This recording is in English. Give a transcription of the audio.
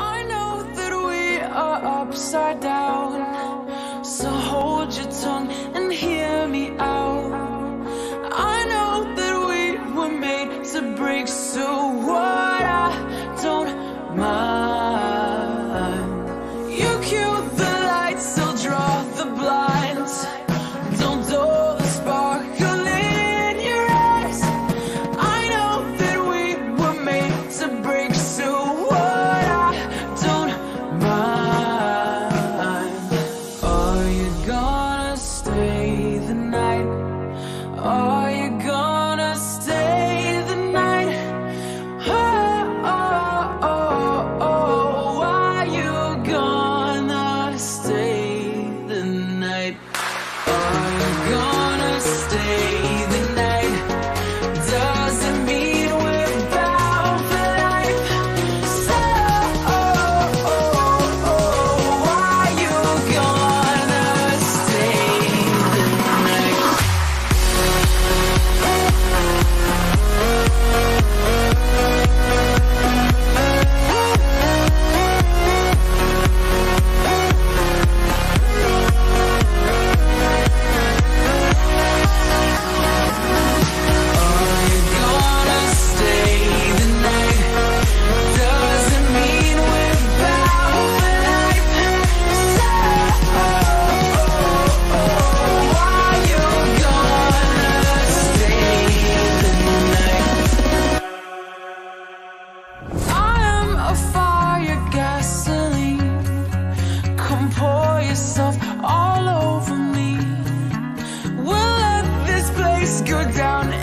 I know that we are upside down. So